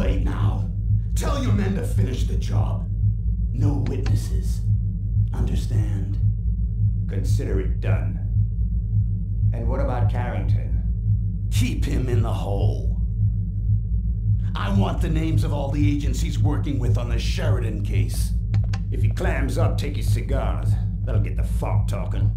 late now. Tell your men to finish the job. No witnesses. Understand? Consider it done. And what about Carrington? Keep him in the hole. I want the names of all the agencies working with on the Sheridan case. If he clams up, take his cigars. That'll get the fog talking.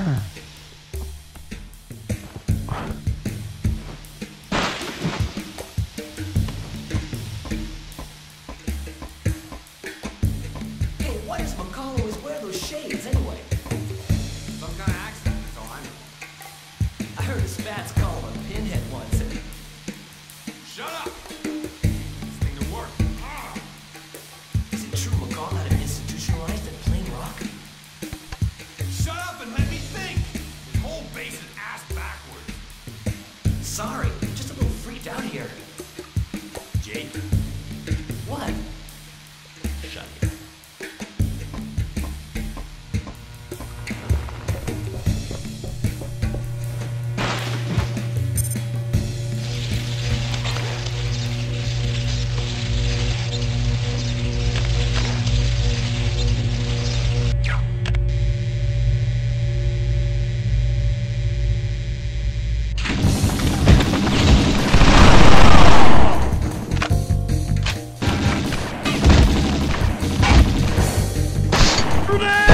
Ah. Superman!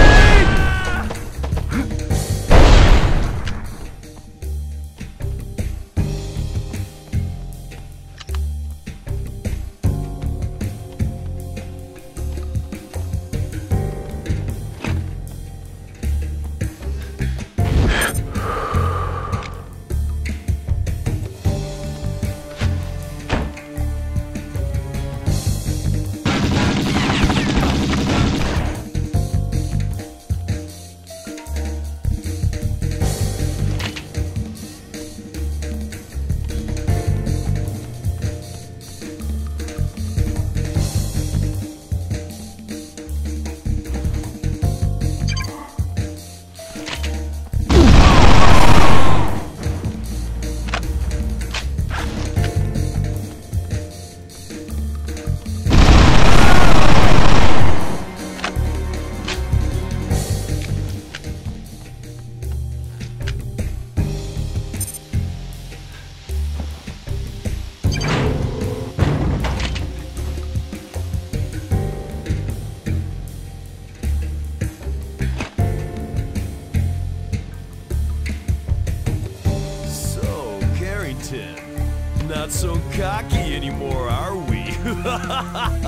Cocky anymore, are we?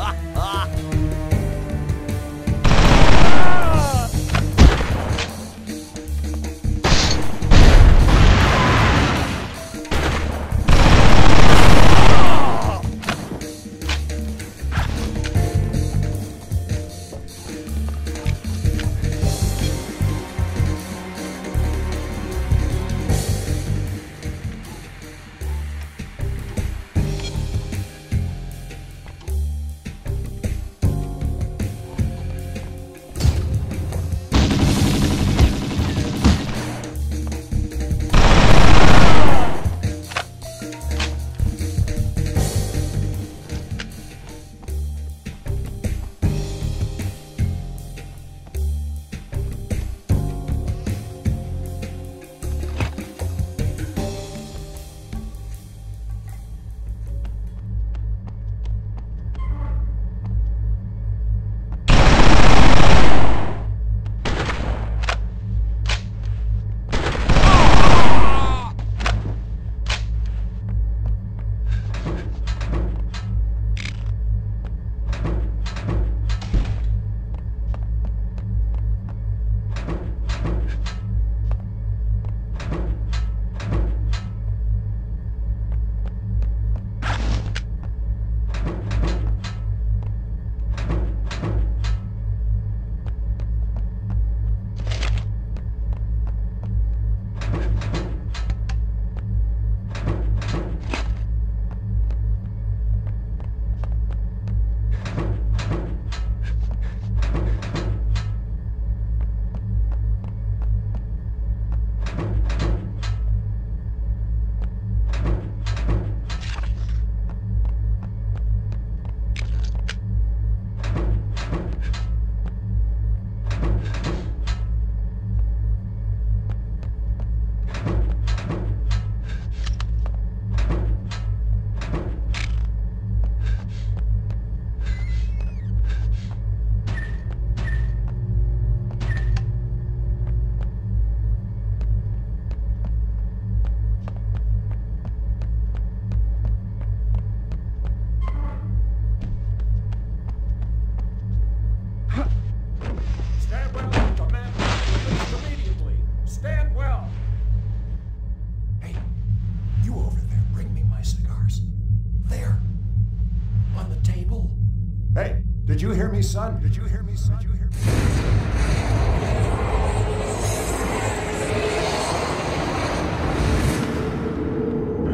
son? Did you hear me, son? Did you hear me?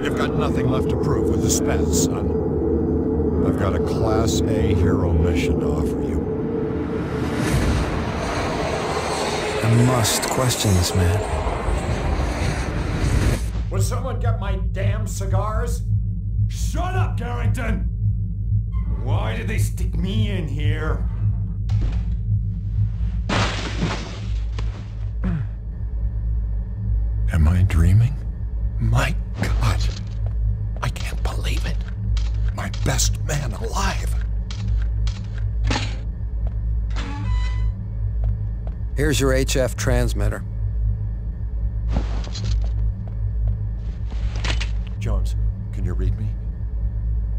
You've got nothing left to prove with the SPADS, son. I've got a Class A hero mission to offer you. I must question this man. Would someone get my damn cigars? Shut up, Carrington! Why did they stick me in here? Am I dreaming? My God. I can't believe it. My best man alive. Here's your HF transmitter. Jones, can you read me?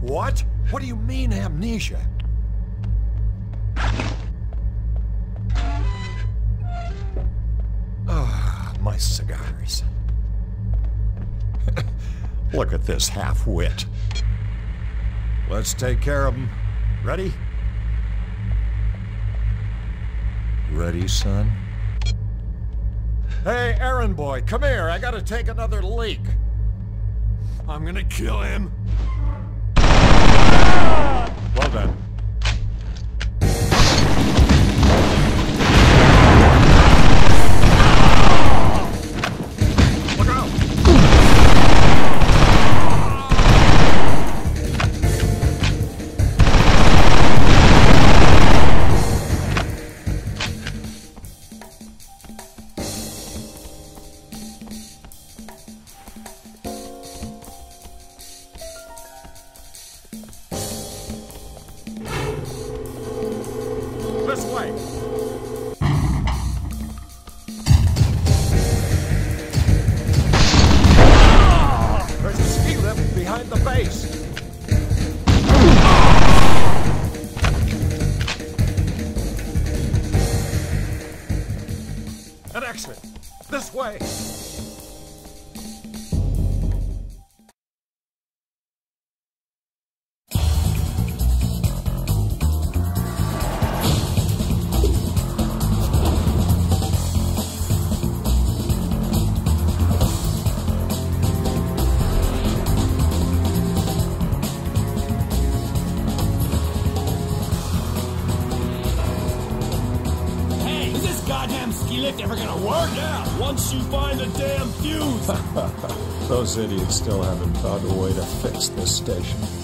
What? What do you mean amnesia? Ah, my cigars. Look at this half-wit. Let's take care of him. Ready? Ready, son? Hey, errand boy, come here. I gotta take another leak. I'm gonna kill him. Well done. Find damn fuse. Those idiots still haven't found a way to fix this station.